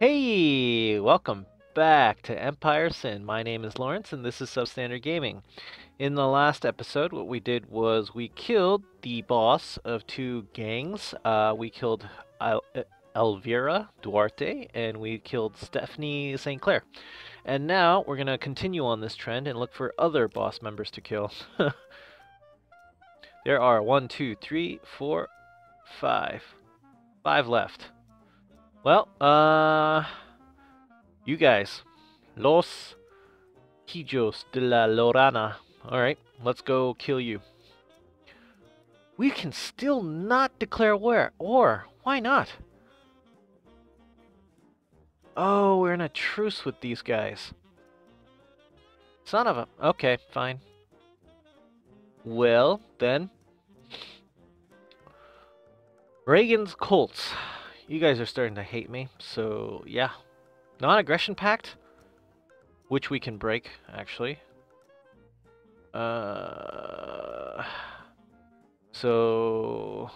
Hey, welcome back to Empire Sin. My name is Lawrence and this is Substandard Gaming. In the last episode, what we did was we killed the boss of two gangs. Uh, we killed El- Elvira Duarte and we killed Stephanie St. Clair. And now we're going to continue on this trend and look for other boss members to kill. there are one, two, three, four, five. Five left. Well, uh, you guys, Los Hijos de la Lorana. Alright, let's go kill you. We can still not declare war, or why not? Oh, we're in a truce with these guys. Son of a... Okay, fine. Well, then. Ragen's Colts. You guys are starting to hate me, so yeah. Non-aggression pact? Which we can break, actually. Uh, so...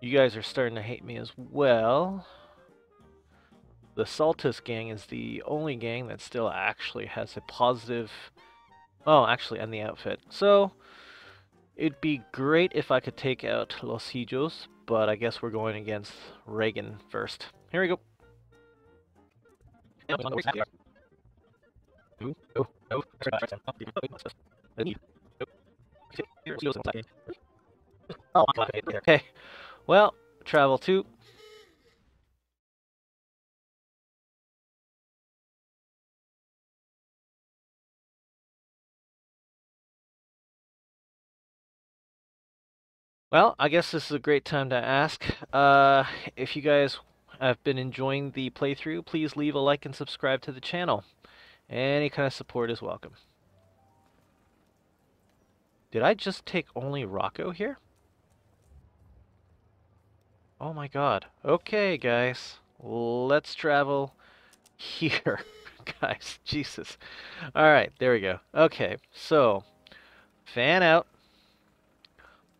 You guys are starting to hate me as well. The Saltis gang is the only gang that still actually has a positive... Oh, actually, and the outfit. So, it'd be great if I could take out Los Hijos, but I guess we're going against Ragen first. Here we go. Okay, well, travel to. Well, I guess this is a great time to ask. Uh, if you guys have been enjoying the playthrough, please leave a like and subscribe to the channel. Any kind of support is welcome. Did I just take only Rocco here? Oh my god. Okay, guys. Let's travel here. guys, Jesus. Alright, there we go. Okay, so, fan out.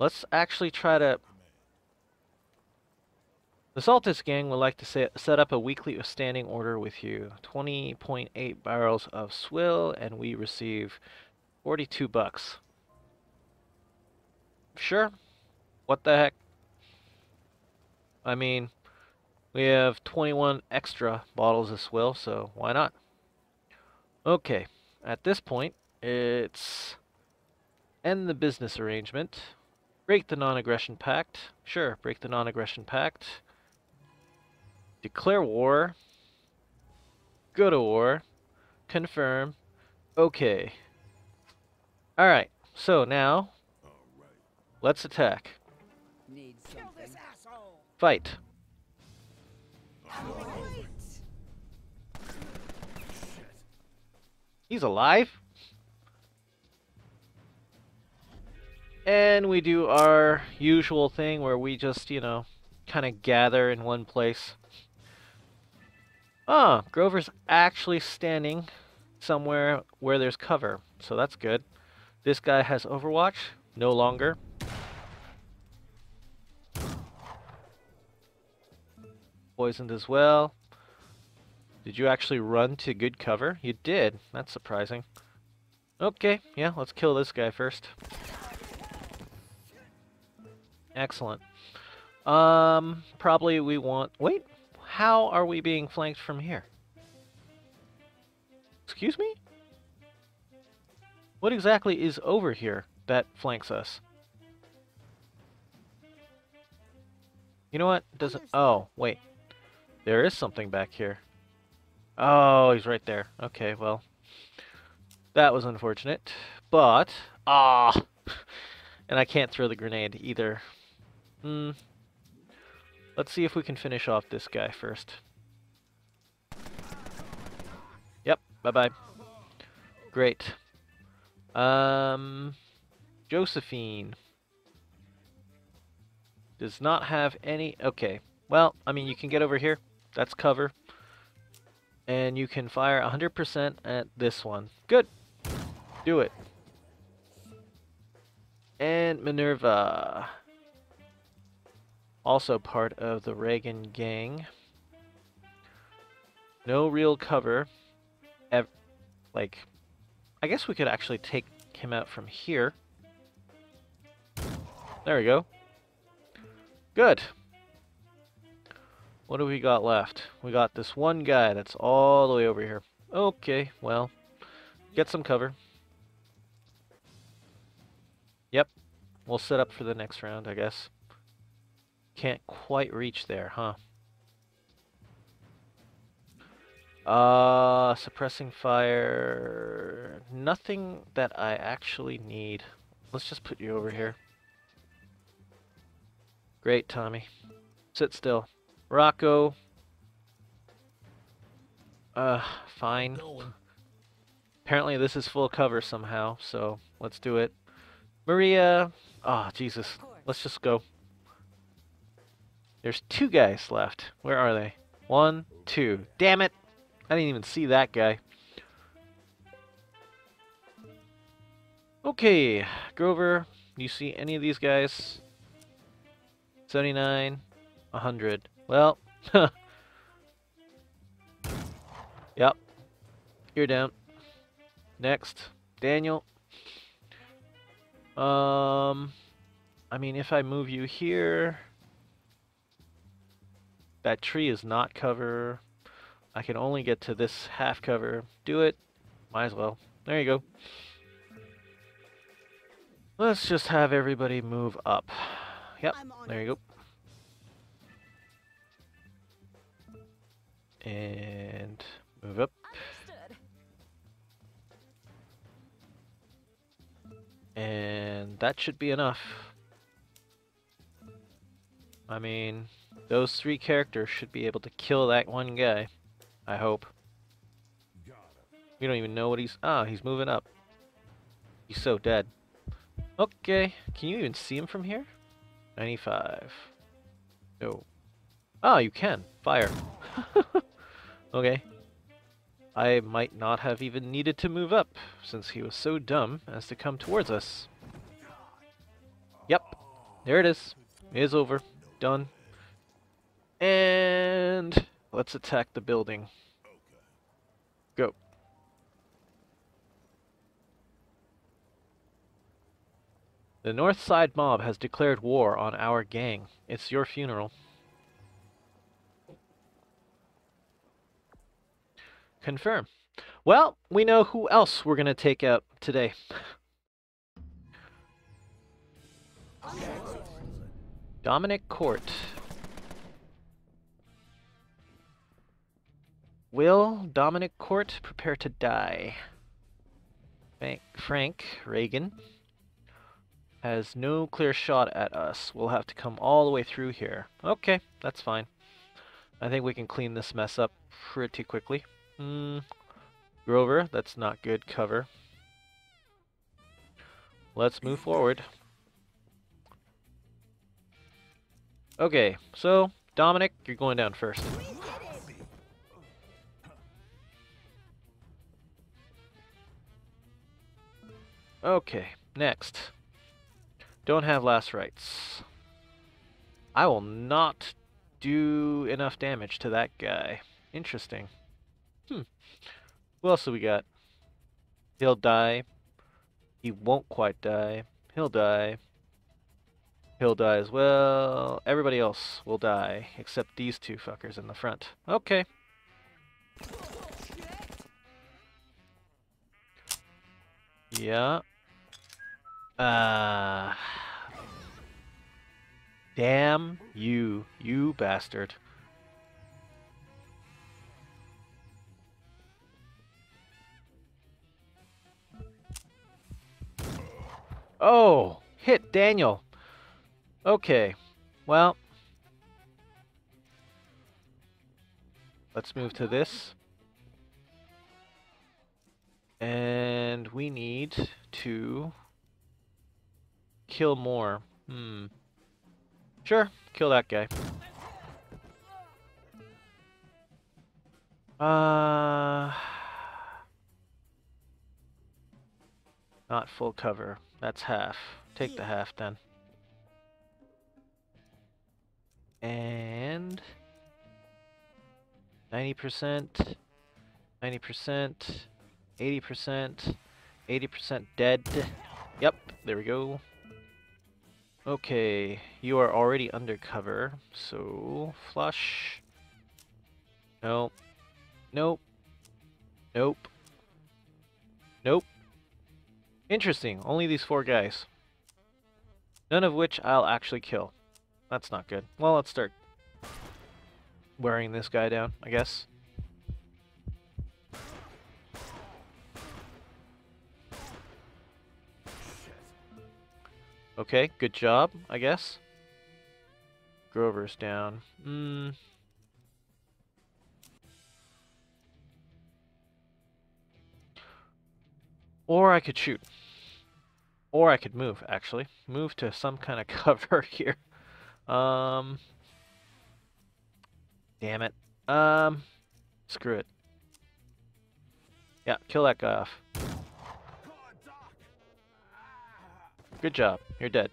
Let's actually try to... The Saltis gang would like to set, set up a weekly standing order with you. 20.8 barrels of swill, and we receive 42 bucks. Sure. What the heck? I mean, we have 21 extra bottles of swill, so why not? Okay, at this point, it's end the business arrangement. Break the non-aggression pact. Sure, break the non-aggression pact. Declare war. Go to war. Confirm. Okay. Alright, so now, let's attack. Fight. He's alive? And we do our usual thing where we just, you know, kind of gather in one place. Ah, Grover's actually standing somewhere where there's cover, so that's good. This guy has Overwatch, no longer. Poisoned as well. Did you actually run to good cover? You did. That's surprising. Okay, yeah, let's kill this guy first. Excellent. Um, probably we want... Wait, how are we being flanked from here? Excuse me? What exactly is over here that flanks us? You know what? Doesn't... Oh, wait. There is something back here. Oh, he's right there. Okay, well. That was unfortunate. But... Ah! and I can't throw the grenade either. Hmm. Let's see if we can finish off this guy first. Yep, bye-bye. Great. Um, Josephine. Does not have any... Okay. Well, I mean, you can get over here. That's cover. And you can fire 100% at this one. Good. Do it. And Minerva also part of the Ragen gang. no real cover. Like, I guess we could actually take him out from here. There we go. Good. What do we got left? We got this one guy that's all the way over here. Okay, well, get some cover. Yep, we'll set up for the next round, I guess. Can't quite reach there, huh? Uh, suppressing fire. Nothing that I actually need. Let's just put you over here. Great, Tommy. Sit still. Rocco. Uh, fine. Apparently this is full cover somehow, so let's do it. Maria. Ah, oh, Jesus. Let's just go. There's two guys left. Where are they? One, two. Damn it! I didn't even see that guy. Okay, Grover, you see any of these guys? 79, 100. Well, yep, you're down. Next, Daniel. Um, I mean, if I move you here, that tree is not cover. I can only get to this half cover. Do it. Might as well. There you go. Let's just have everybody move up. Yep, there you go. And move up. And that should be enough. I mean, those three characters should be able to kill that one guy. I hope. We don't even know what he's... Ah, he's moving up. He's so dead. Okay, can you even see him from here? 95. No. Ah, you can. Fire. okay. I might not have even needed to move up, since he was so dumb as to come towards us. Yep. There it is. It is over. Done. And... Let's attack the building. Go. The North Side mob has declared war on our gang. It's your funeral. Confirm. Well, we know who else we're going to take out today. Dominic Court. Will Dominic Court prepare to die? Frank Ragen has no clear shot at us. We'll have to come all the way through here. Okay, that's fine. I think we can clean this mess up pretty quickly. Hmm. Grover, that's not good cover. Let's move forward. Okay, so Dominic, you're going down first. Okay, next. Don't have last rites. I will not do enough damage to that guy. Interesting. Hmm. Who else do we got? He'll die. He won't quite die. He'll die. He'll die as well. Everybody else will die, except these two fuckers in the front. Okay. Yeah. Uh, damn you, you bastard. Oh, hit Daniel. Okay, well, let's move to this. And we need to kill more. Hmm. Sure, kill that guy. Uh... Not full cover. That's half. Take the half then. And... 90%, 90%, 80%, 80% dead. Yep, there we go. Okay, you are already undercover, so flush. Nope. Nope. Nope. Nope. Interesting, only these four guys. None of which I'll actually kill. That's not good. Well, let's start wearing this guy down, I guess. Okay, good job, I guess. Grover's down. Hmm. Or I could shoot. Or I could move, actually. Move to some kind of cover here. Um. Damn it. Um. Screw it. Yeah, kill that guy off. Good job. You're dead.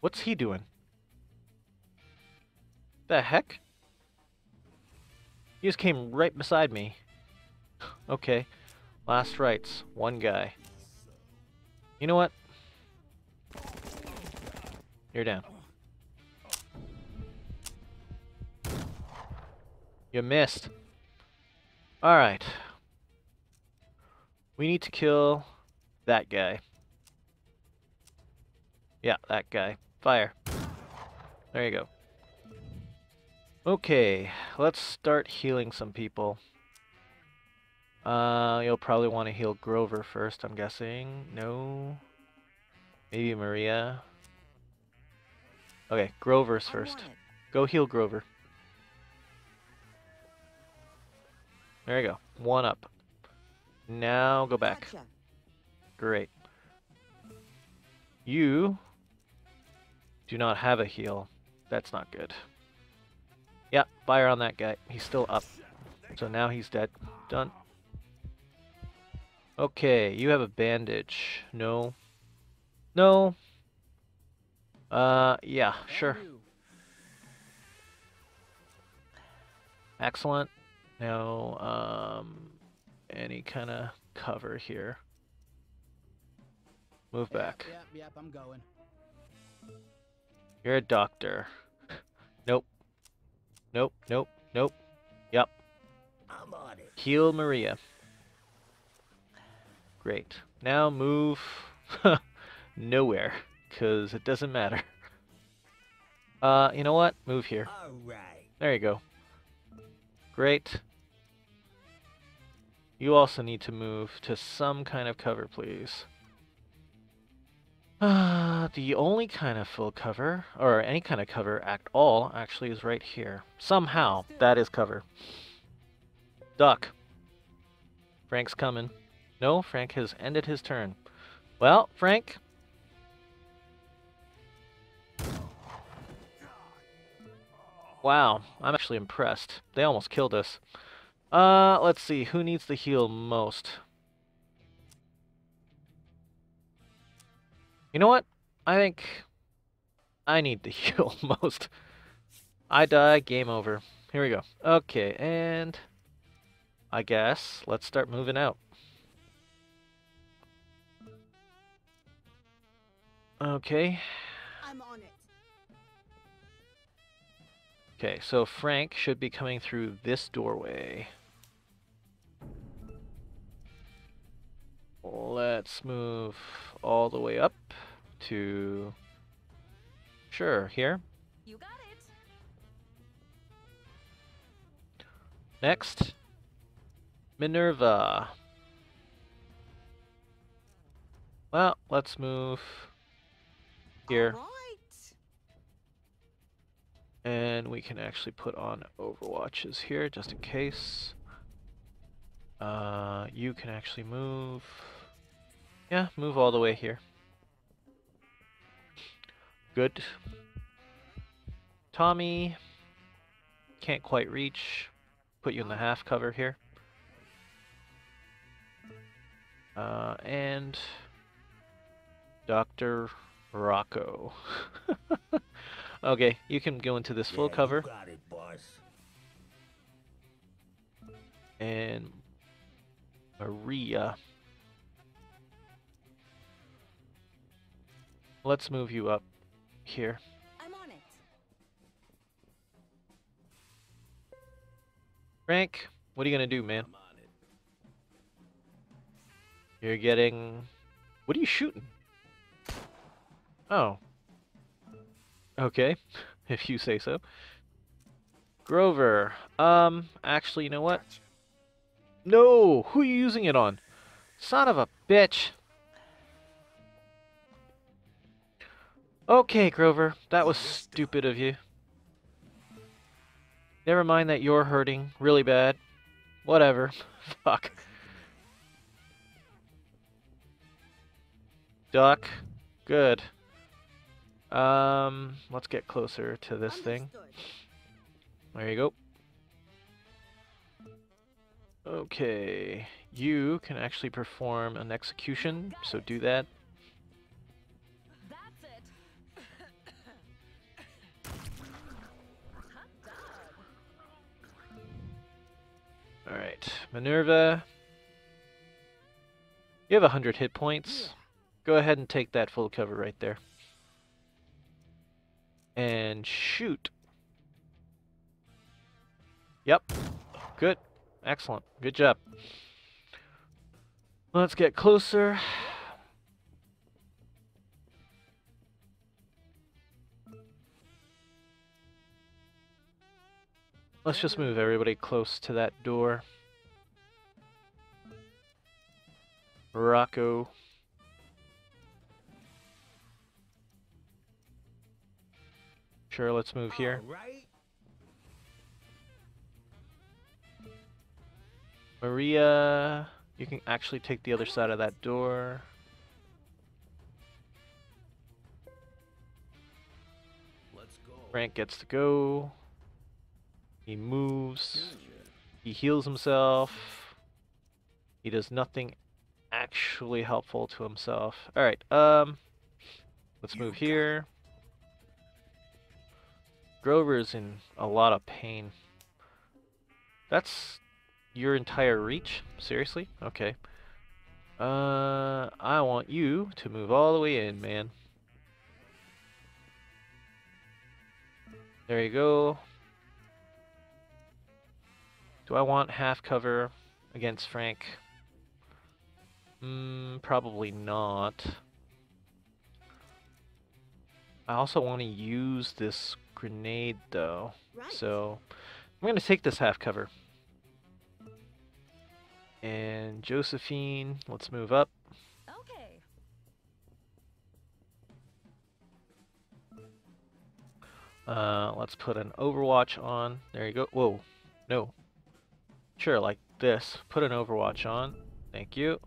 What's he doing? The heck? He just came right beside me. okay. Last rites. One guy. You know what? You're down. You missed. Alright. We need to kill that guy. Yeah, that guy. Fire. There you go. Okay, let's start healing some people. Uh, you'll probably want to heal Grover first, I'm guessing. No. Maybe Maria. Okay, Grover's first. Go heal Grover. There you go. One up. Now go back. Gotcha. Great. You do not have a heal. That's not good. Yeah, fire on that guy. He's still up. So now he's dead. Done. Okay, you have a bandage. No. No. Uh, yeah, sure. Excellent. Now, um, any kind of cover here. Move back. Yep, yep, yep, I'm going. You're a doctor. nope. Nope, nope, nope. Yep. I'm on it. Heal Maria. Great. Now move nowhere, because it doesn't matter. Uh, you know what? Move here. All right. There you go. Great. You also need to move to some kind of cover, please. Uh, the only kind of full cover, or any kind of cover at all, actually is right here. Somehow, that is cover. Duck. Frank's coming. No, Frank has ended his turn. Well, Frank. Wow, I'm actually impressed. They almost killed us. Uh, let's see, who needs to heal most? You know what? I think I need to heal most. I die, game over. Here we go. Okay, and I guess let's start moving out. Okay. I'm on it. Okay, so Frank should be coming through this doorway. Let's move all the way up to... Sure, here. You got it. Next, Minerva. Well, let's move here. And we can actually put on overwatches here just in case. Uh, you can actually move. Yeah, move all the way here. Good. Tommy. Can't quite reach. Put you in the half cover here. Uh, and Doctor Rocco. okay, you can go into this full Yeah, cover got it, and Maria. Let's move you up here. I'm on it. Frank, what are you gonna do, man? I'm on it. You're getting. What are you shooting? Oh. Okay, if you say so. Grover. Um, actually, you know what? No! Who are you using it on? Son of a bitch! Okay, Grover. That was stupid of you. Never mind that you're hurting really bad. Whatever. Fuck. Duck. Good. Um, let's get closer to this thing. There you go. Okay, you can actually perform an execution, so do that. Minerva. You have 100 hit points. Go ahead and take that full cover right there. And shoot. Yep. Good. Excellent. Good job. Let's get closer. Let's just move everybody close to that door. Rocco. Sure, let's move here. Right. Maria, you can actually take the other side of that door. Let's go. Frank gets to go. He moves. He heals himself. He does nothing actually helpful to himself. Alright, um let's You move here. Grover's in a lot of pain. That's your entire reach? Seriously? Okay. Uh I want you to move all the way in, man. There you go. Do I want half cover against Frank? Mm, probably not. I also want to use this grenade though. Right. So I'm going to take this half cover. And Josephine, let's move up. Okay. Uh, let's put an Overwatch on. There you go. Whoa. No. Sure, like this. Put an Overwatch on. Thank you.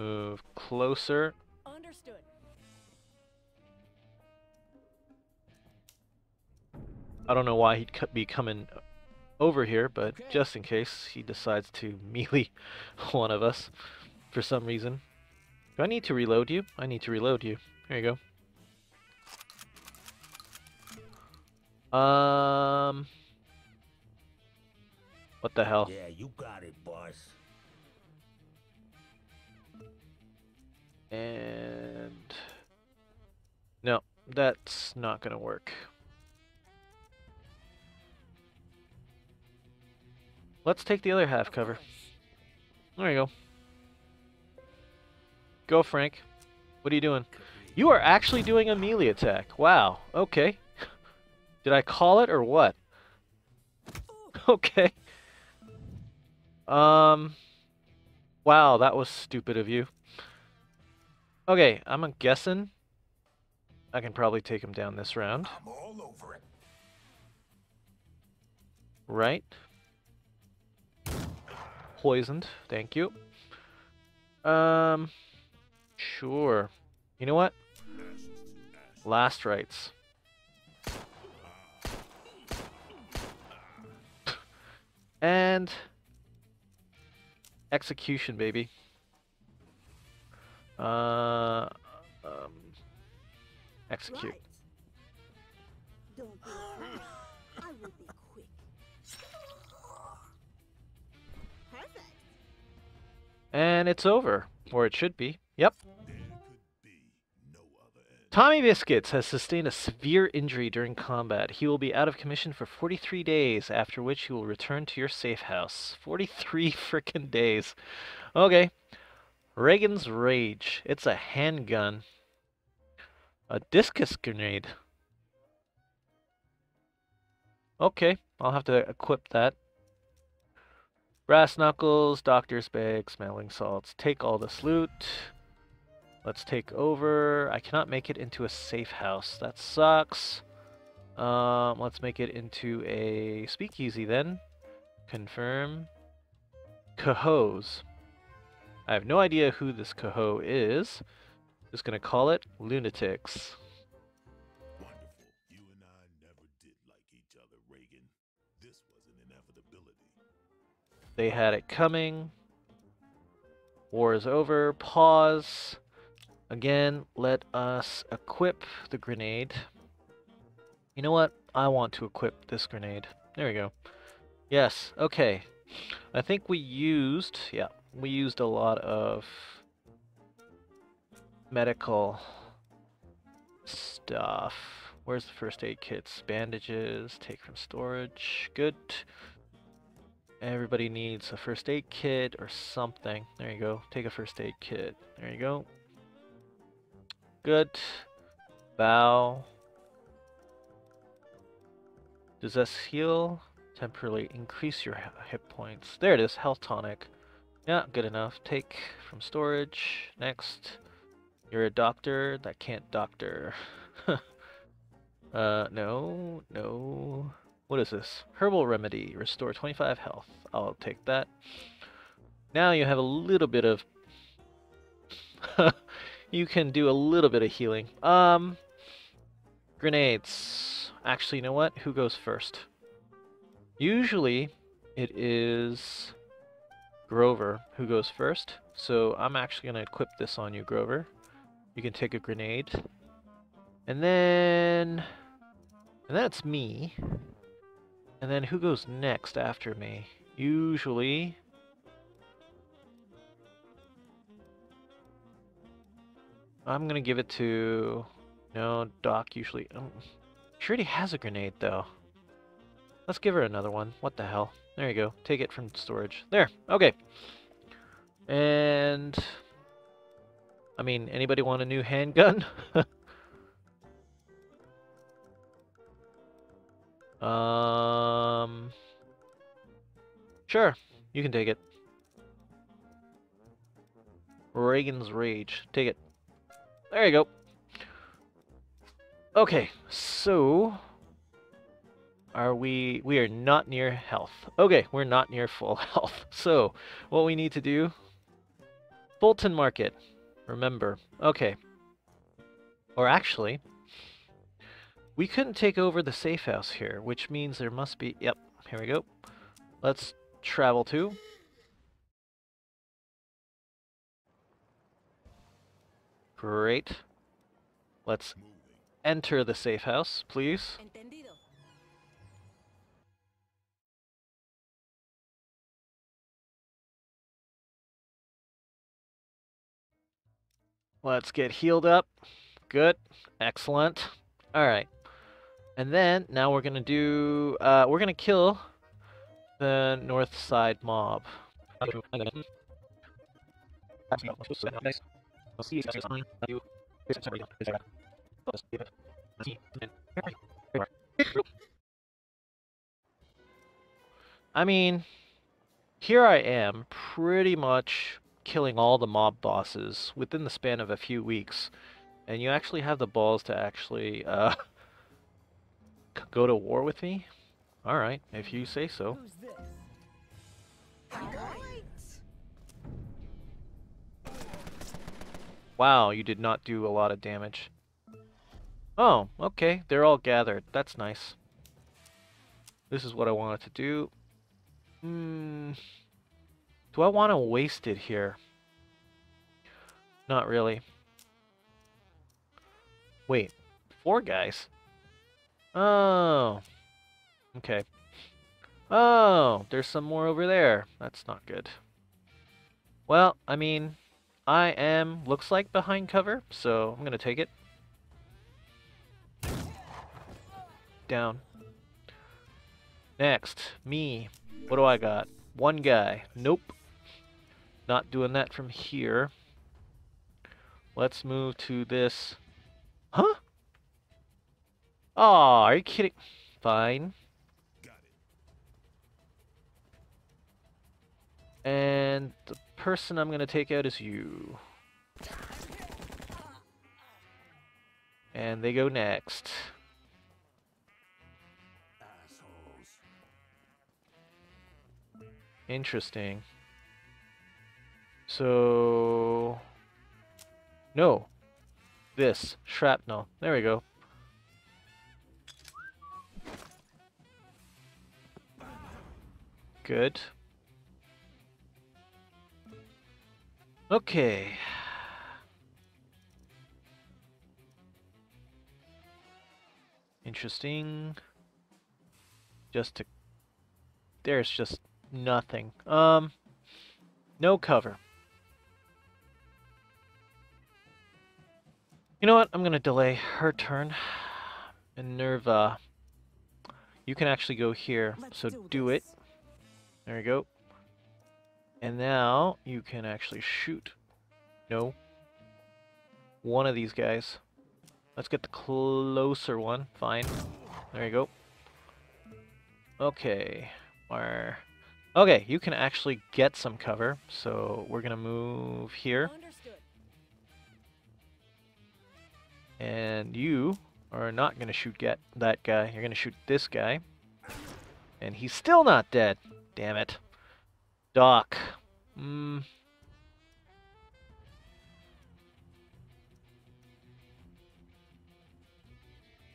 Move closer. Understood. I don't know why he'd be coming over here, but Okay. just in case he decides to melee one of us for some reason. Do I need to reload you? I need to reload you. Here you go. Um. What the hell? Yeah, you got it, boss. And no, that's not gonna work. Let's take the other half cover. There you go. Go, Frank. What are you doing? You are actually doing a melee attack. Wow. Okay. Did I call it or what? Okay. Um. Wow, that was stupid of you. Okay, I'm guessing I can probably take him down this round, I'm all over it. right? Poisoned, thank you. Um, sure. You know what? Last rites. And execution, baby. Uh, um, Execute. Right. Don't be afraid. I will be quick. Perfect. And it's over. Or it should be. Yep. There could be no other end. Tommy Biscuits has sustained a severe injury during combat. He will be out of commission for 43 days, after which he will return to your safe house. 43 frickin' days. Okay. Ragen's Rage. It's a handgun. A discus grenade. Okay, I'll have to equip that. Brass knuckles, doctor's bag, smelling salts. Take all this loot. Let's take over. I cannot make it into a safe house. That sucks. Um, let's make it into a speakeasy then. Confirm. Cahos. I have no idea who this Caho is. Just gonna call it Lunatics. Wonderful. You and I never did like each other, Ragen. This was an inevitability. They had it coming. War is over. Pause. Again, let us equip the grenade. You know what? I want to equip this grenade. There we go. Yes, okay. I think we used, yeah, we used a lot of medical stuff. Where's the first aid kits? Bandages, take from storage. Good. Everybody needs a first aid kit or something. There you go. Take a first aid kit. There you go. Good. Bow. Does this heal? Temporarily increase your hit points. There it is. Health tonic. Yeah, good enough. Take from storage. Next. You're a doctor that can't doctor. uh, no, no. What is this? Herbal remedy. Restore 25 health. I'll take that. Now you have a little bit of. you can do a little bit of healing. Um, grenades. Actually, you know what? Who goes first? Usually, it is Grover who goes first. So I'm actually gonna equip this on you, Grover. You can take a grenade, and then, and that's me. And then who goes next after me? Usually. I'm gonna give it to. No, Doc usually. Um, she already has a grenade though. Let's give her another one. What the hell? There you go. Take it from storage. There. Okay. And. I mean, anybody want a new handgun? um. Sure. You can take it. Ragen's Rage. Take it. There you go. Okay, so are we we are not near health. Okay, we're not near full health. So, what we need to do Bolton Market. Remember. Okay. Or actually, we couldn't take over the safe house here, which means there must be Yep, here we go. Let's travel to Great. Let's enter the safe house, please. Let's get healed up. Good. Excellent. All right. And then now we're going to do uh we're going to kill the north side mob. I mean, here I am, pretty much killing all the mob bosses within the span of a few weeks, and you actually have the balls to actually uh, go to war with me? Alright, if you say so. Who's this? Alright. Wow, you did not do a lot of damage. Oh, okay, they're all gathered. That's nice. This is what I wanted to do. Hmm. Do I want to waste it here? Not really. Wait, Four guys? Oh. Okay. Oh, there's some more over there. That's not good. Well, I mean, I am, looks like behind cover, so I'm going to take it. Down. Next, me. What do I got? One guy. Nope. Not doing that from here. Let's move to this. Huh? Oh, are you kidding? Fine. And the person I'm going to take out is you. And they go next. Assholes. Interesting. So... No. This. Shrapnel. There we go. Good. Okay. Interesting. Just to... There's just nothing. Um, no cover. You know what? I'm going to delay her turn. Minerva. You can actually go here. Let's so do do it. There you go. And now you can actually shoot. No. One of these guys. Let's get the closer one. Fine. There you go. Okay. Where? Okay, you can actually get some cover. So we're gonna move here. And you are not going to shoot get that guy. You're going to shoot this guy. And he's still not dead. Damn it. Doc. Mm.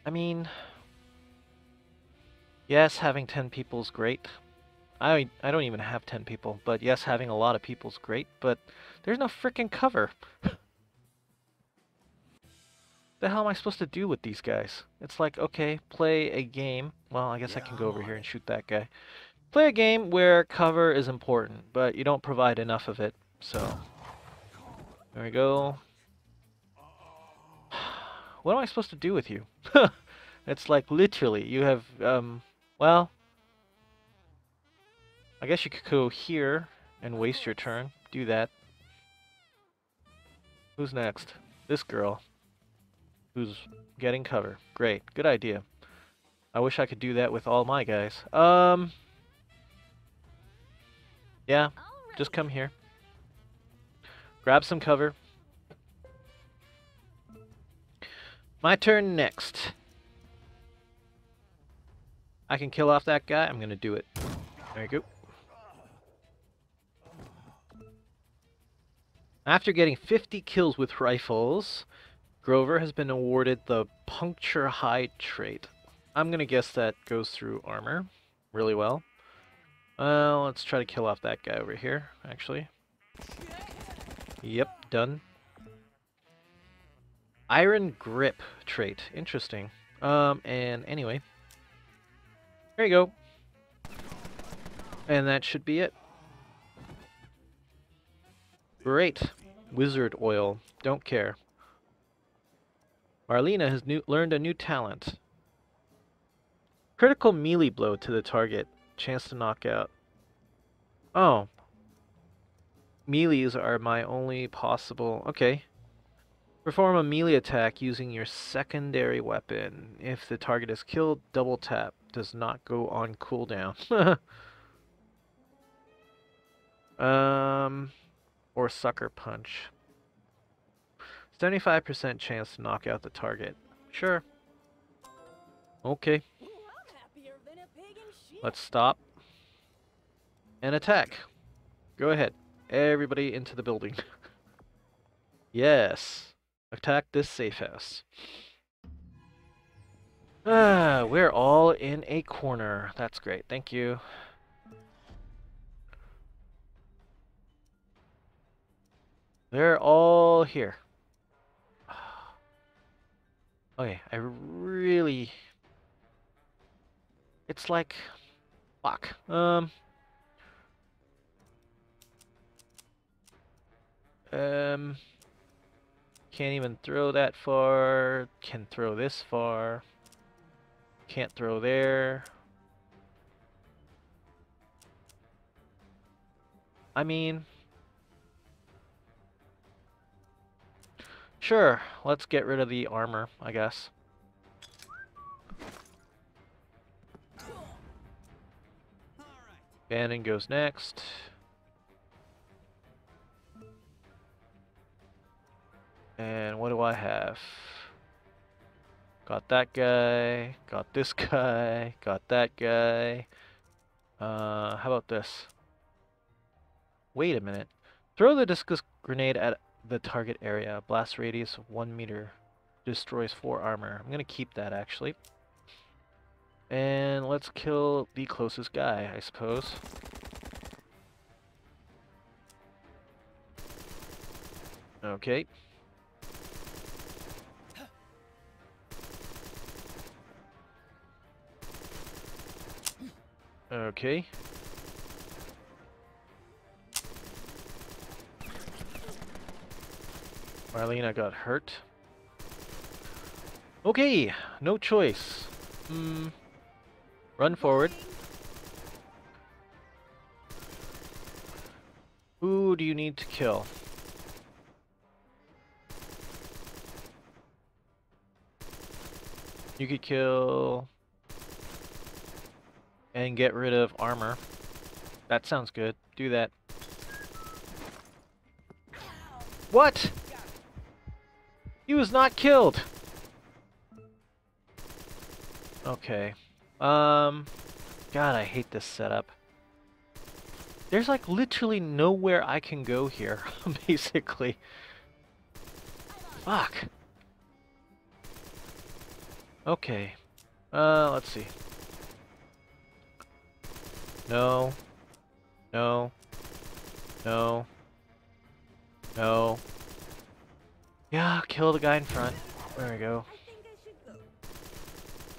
I mean, yes, having 10 people is great. I I don't even have 10 people, but yes, having a lot of people is great, but there's no freaking cover. the hell am I supposed to do with these guys? It's like, okay, play a game. Well, I guess I can go over here and shoot that guy. Play a game where cover is important, but you don't provide enough of it. So, there we go. What am I supposed to do with you? it's like literally, you have, um, well, I guess you could go here and waste your turn. Do that. Who's next? This girl who's getting cover. Great. Good idea. I wish I could do that with all my guys. Um, yeah, just come here. Grab some cover. My turn next. I can kill off that guy. I'm going to do it. There you go. After getting 50 kills with rifles, Grover has been awarded the Puncture Hide trait. I'm going to guess that goes through armor really well. Well, let's try to kill off that guy over here, actually. Yep, done. Iron Grip trait. Interesting. Um, and anyway. There you go. And that should be it. Great. Wizard oil. Don't care. Marlena has new learned a new talent. Critical melee blow to the target. Chance to knock out. Oh. Melees are my only possible... Okay. Perform a melee attack using your secondary weapon. If the target is killed, double tap. Does not go on cooldown. um, or sucker punch. 75% chance to knock out the target. Sure. Okay. Let's stop. And attack. Go ahead. Everybody into the building. yes. Attack this safe house. Ah, we're all in a corner. That's great. Thank you. They're all here. Okay, I really... It's like... Fuck. Um... Um... Can't even throw that far. Can throw this far. Can't throw there. I mean... Sure, let's get rid of the armor, I guess. Bannon goes next. And what do I have? Got that guy, got this guy, got that guy. Uh, how about this? Wait a minute. Throw the discus grenade at the target area. Blast radius 1 meter. Destroys 4 armor. I'm going to keep that actually. And let's kill the closest guy, I suppose. Okay. Okay. Marlena got hurt. Okay, no choice. Hmm. Run forward. Who do you need to kill? You could kill... And get rid of armor. That sounds good. Do that. What? He was not killed! Okay. Um... God, I hate this setup. There's like literally nowhere I can go here, basically. Fuck. Okay. Uh, let's see. No. No. No. No. Yeah, kill the guy in front. There we go. I think I should go.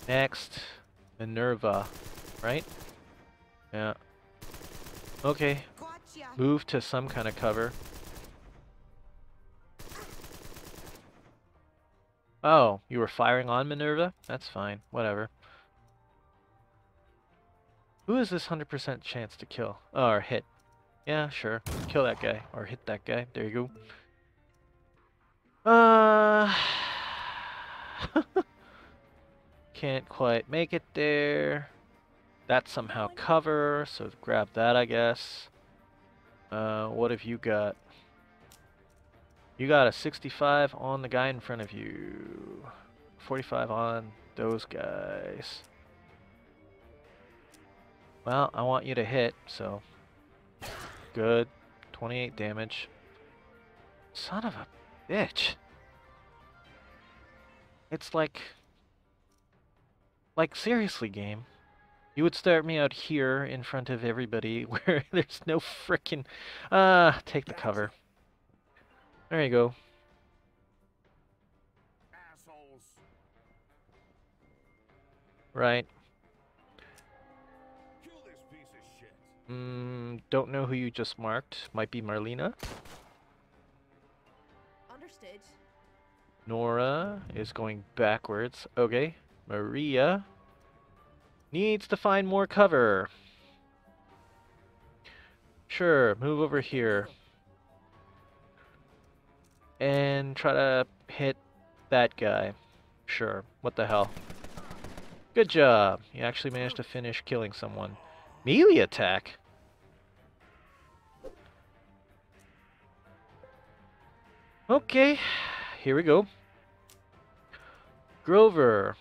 Next. Minerva. Right? Yeah. Okay. Move to some kind of cover. Oh, you were firing on Minerva? That's fine. Whatever. Who is this 100% chance to kill? Oh, or hit. Yeah, sure. Kill that guy. Or hit that guy. There you go. Uh... Can't quite make it there. That's somehow cover, so grab that, I guess. Uh, what have you got? You got a 65 on the guy in front of you. 45 on those guys. Well, I want you to hit, so... Good. 28 damage. Son of a bitch. It's like... Like, seriously, game. You would start me out here in front of everybody where there's no frickin'... Ah, take the cover. There you go. Assholes. Right. Kill this piece of shit. Mm, don't know who you just marked. Might be Marlena. Nora is going backwards. Okay. Maria needs to find more cover. Sure, move over here. And try to hit that guy. Sure, what the hell. Good job. You actually managed to finish killing someone. Melee attack? Okay, here we go. Grover.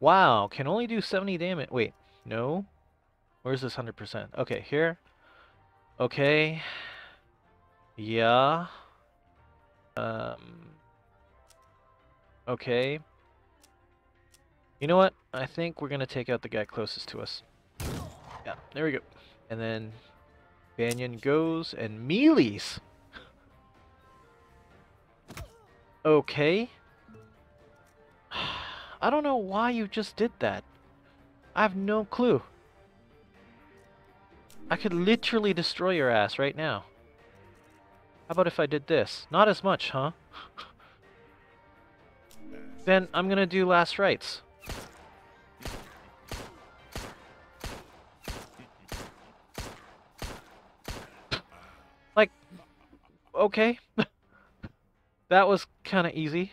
Wow, can only do 70 damage. Wait, no? Where's this 100%? Okay, here. Okay. Yeah. Um. Okay. You know what? I think we're gonna take out the guy closest to us. Yeah, there we go. And then Banyan goes and melees. Okay. I don't know why you just did that. I have no clue. I could literally destroy your ass right now. How about if I did this? Not as much, huh? then I'm gonna do last rites. like, okay. that was kind of easy.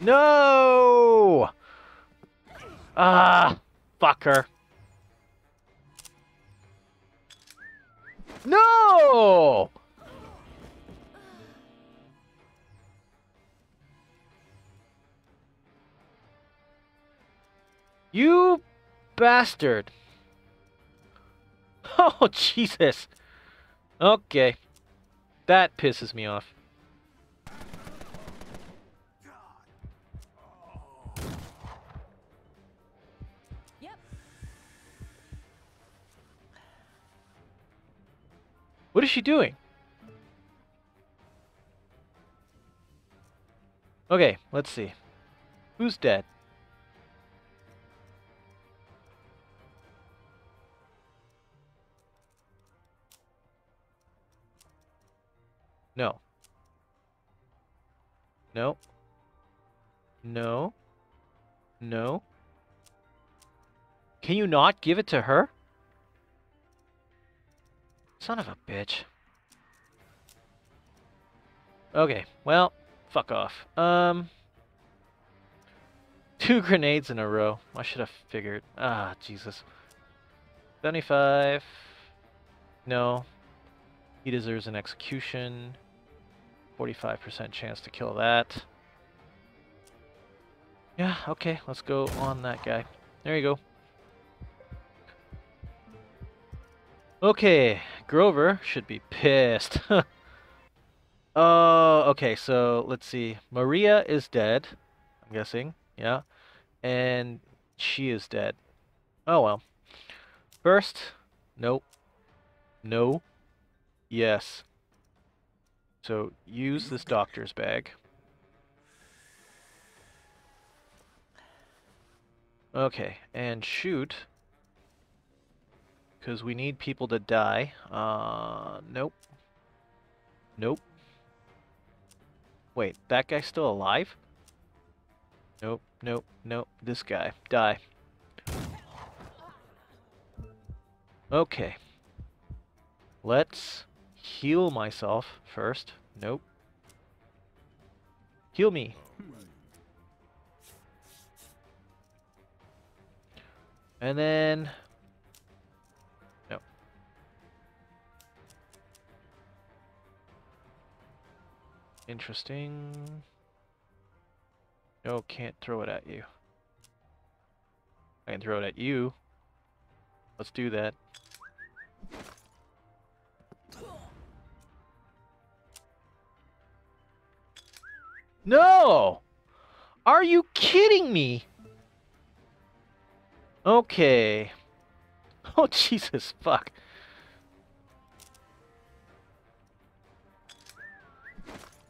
No! Ah, fucker. No! You bastard. Oh, Jesus. Okay. That pisses me off. What is she doing? Okay, let's see. Who's dead? No. No. No. No. Can you not give it to her? Son of a bitch. Okay, well, fuck off. Um, two grenades in a row. I should have figured. Ah, Jesus. 75. No. He deserves an execution. 45% chance to kill that. Yeah, okay, let's go on that guy. There you go. Okay, Grover should be pissed. Oh, okay, so let's see. Maria is dead, I'm guessing. Yeah. And she is dead. Oh well. First, nope. No. Yes. So use this doctor's bag. Okay, and shoot. Because we need people to die. Uh, nope. Nope. Wait, that guy's still alive? Nope, nope, nope. This guy. Die. Okay. Let's heal myself first. Nope. Heal me. And then... Interesting. No, can't throw it at you. I can throw it at you. Let's do that. No! Are you kidding me? Okay. Oh, Jesus, fuck.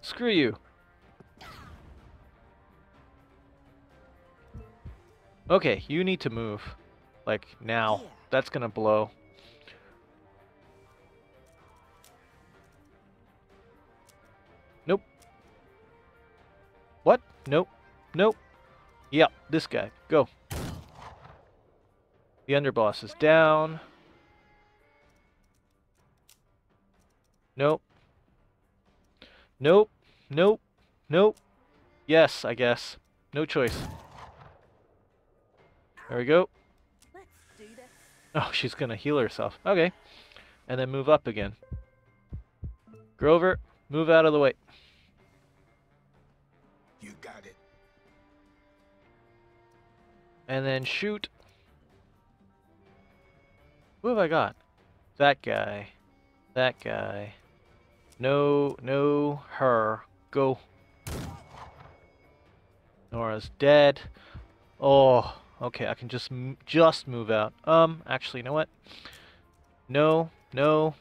Screw you. Okay, you need to move. Like, now. That's gonna blow. Nope. What? Nope. Nope. Yep, this guy. Go. The underboss is down. Nope. Nope. Nope. Nope. Yes, I guess. No choice. There we go. Let's do this. Oh, she's gonna heal herself. Okay. And then move up again. Grover, move out of the way. You got it. And then shoot. Who have I got? That guy. That guy. No, no, her. Go. Nora's dead. Oh, okay. I can just just move out. Um, actually, you know what? No, no.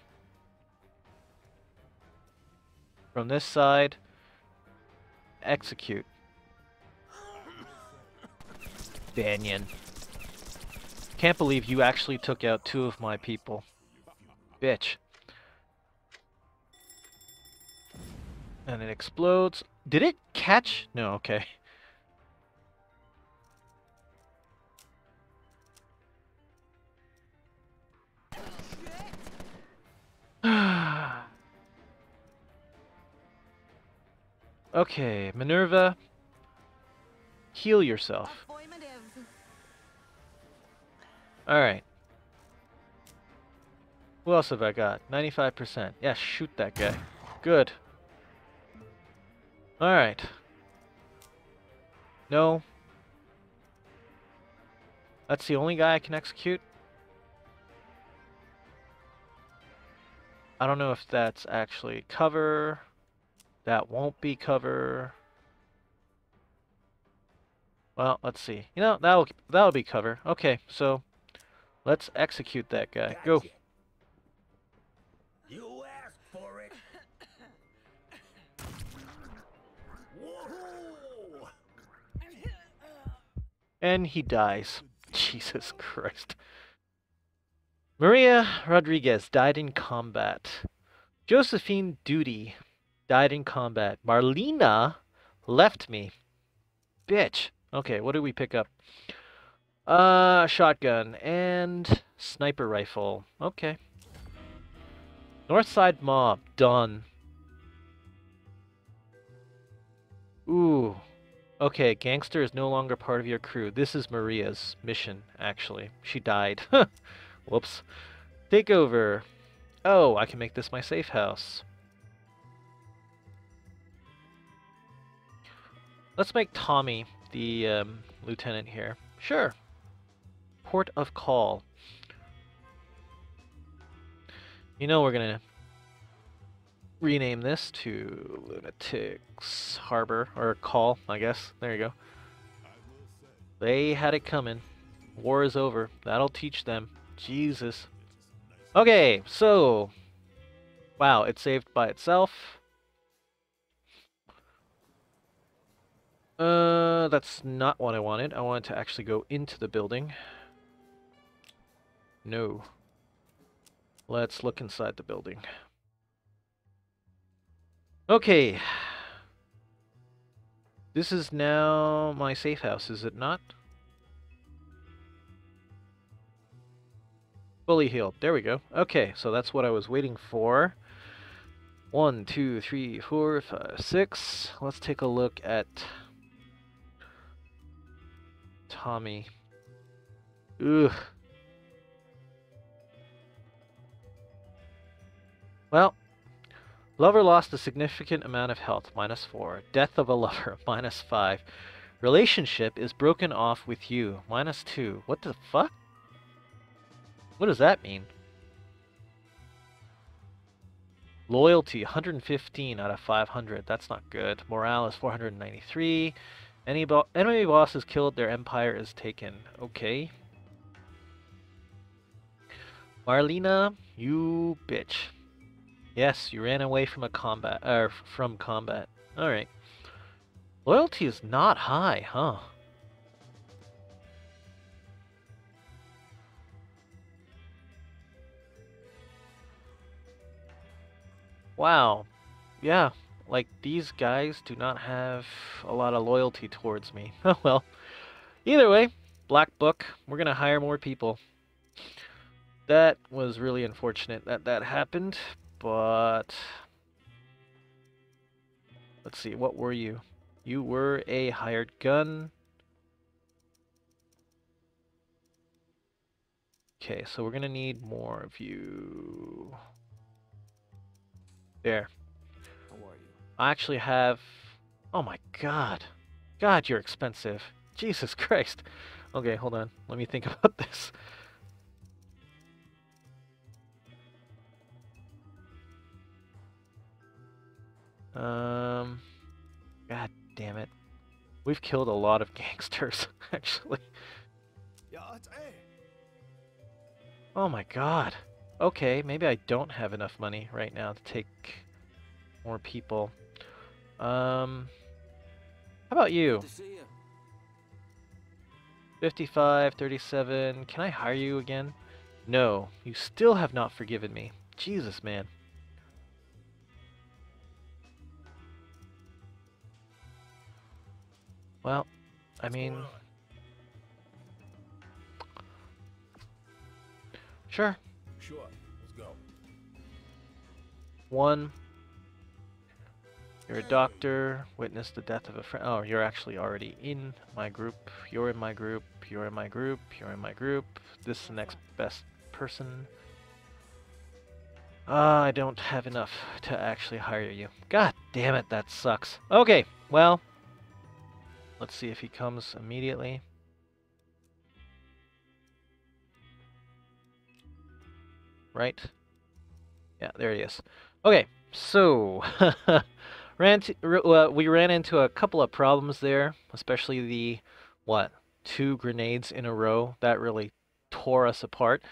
From this side, execute. Banyan. Can't believe you actually took out two of my people. Bitch. And it explodes. Did it catch? No, okay. okay, Minerva, heal yourself. Alright. Who else have I got? 95%. Yeah, shoot that guy. Good. Alright. No. That's the only guy I can execute? I don't know if that's actually cover. That won't be cover. Well, let's see. You know, that'll that'll be cover. Okay, so let's execute that guy. Go. And he dies. Jesus Christ. Maria Rodriguez died in combat. Josephine Duty died in combat. Marlena left me. Bitch. Okay, what did we pick up? Uh, shotgun and sniper rifle. Okay. Northside mob. Done. Ooh. Okay, gangster is no longer part of your crew. This is Maria's mission, actually. She died. Whoops. Take over. Oh, I can make this my safe house. Let's make Tommy the um, lieutenant here. Sure. Port of call. You know we're gonna rename this to Lunatics Harbor or Call, I guess. There you go. They had it coming. War is over. That'll teach them. Jesus. Okay, so. Wow, it saved by itself. Uh, that's not what I wanted. I wanted to actually go into the building. No. Let's look inside the building. Okay. This is now my safe house, is it not? Fully healed. There we go. Okay, so that's what I was waiting for. One, two, three, four, five, six. Let's take a look at Tommy. Ugh. Well, lover lost a significant amount of health, minus four. Death of a lover, minus five. Relationship is broken off with you, minus two. What the fuck? What does that mean? Loyalty, 115 out of 500. That's not good. Morale is 493. Any bo- enemy boss is killed, their empire is taken. Okay. Marlena, you bitch. Yes, you ran away from a combat, er, from combat. All right. Loyalty is not high, huh? Wow. Yeah, like these guys do not have a lot of loyalty towards me. Oh well. Either way, Black Book, we're going to hire more people. That was really unfortunate that that happened, but let's see, what were you? You were a hired gun. Okay, so we're going to need more of you. There. How are you? I actually have. Oh my god. God, you're expensive. Jesus Christ. Okay, hold on. Let me think about this. Um. God damn it. We've killed a lot of gangsters, actually. Oh my god. Okay, maybe I don't have enough money right now to take more people. Um, how about you. 55, 37. Can I hire you again? No, you still have not forgiven me. Jesus, man. Well, I mean, sure. Sure. Let's go. One. You're a doctor, witnessed the death of a friend. Oh, you're actually already in my group. You're in my group. You're in my group. You're in my group. This is the next best person. Ah, I don't have enough to actually hire you. God damn it, that sucks. Okay, well, let's see if he comes immediately. Right? Yeah, there he is. Okay, so ran to, uh, we ran into a couple of problems there, especially the what two grenades in a row that really tore us apart.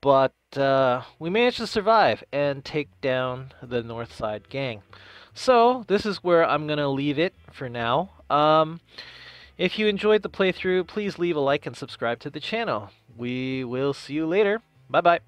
But uh, we managed to survive and take down the North Side gang. So this is where I'm gonna leave it for now. Um, if you enjoyed the playthrough, please leave a like and subscribe to the channel. We will see you later. Bye bye.